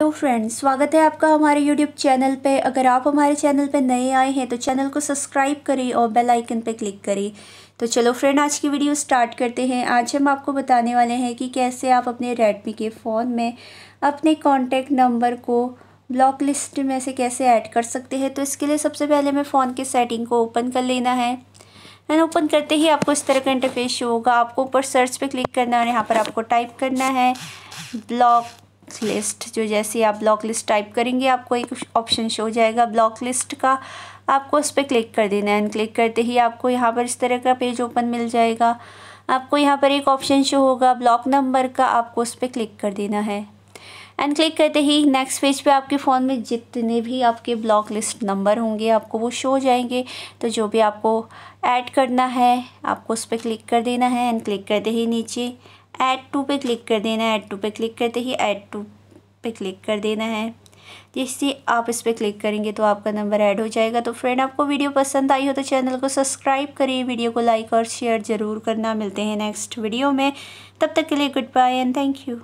Hello friends स्वागत है आपका हमारे यूट्यूब चैनल पे। अगर आप हमारे चैनल पे नए आए हैं तो चैनल को सब्सक्राइब करें और बेल आइकन पे क्लिक करें। तो चलो फ्रेंड आज की वीडियो स्टार्ट करते हैं। आज हम आपको बताने वाले हैं कि कैसे आप अपने रेडमी के फ़ोन में अपने कॉन्टैक्ट नंबर को ब्लॉक लिस्ट में से कैसे ऐड कर सकते हैं। तो इसके लिए सबसे पहले हमें फ़ोन के सेटिंग को ओपन कर लेना है। एंड ओपन करते ही आपको इस तरह का इंटरफेस होगा। आपको ऊपर सर्च पे क्लिक करना है और यहाँ पर आपको टाइप करना है ब्लॉक लिस्ट जो जैसे आप ब्लॉक लिस्ट टाइप करेंगे, आपको एक ऑप्शन शो हो जाएगा ब्लॉक लिस्ट का। आपको उस पर क्लिक कर देना है। एंड क्लिक करते ही आपको यहाँ पर इस तरह का पेज ओपन मिल जाएगा। आपको यहाँ पर एक ऑप्शन शो होगा ब्लॉक नंबर का, आपको उस पर क्लिक कर देना है। एंड क्लिक करते ही नेक्स्ट पेज पे आपके फ़ोन में जितने भी आपके ब्लॉक लिस्ट नंबर होंगे, आपको वो शो हो जाएँगे। तो जो भी आपको ऐड करना है, आपको उस पर क्लिक कर देना है। एंड क्लिक करते ही नीचे ऐड टू पे क्लिक कर देना है। ऐड टू पे क्लिक करते ही ऐड टू पे क्लिक कर देना है। जिससे आप इस पर क्लिक करेंगे तो आपका नंबर ऐड हो जाएगा। तो फ्रेंड आपको वीडियो पसंद आई हो तो चैनल को सब्सक्राइब करिए वीडियो को लाइक और शेयर ज़रूर करना। मिलते हैं नेक्स्ट वीडियो में। तब तक के लिए good bye and thank you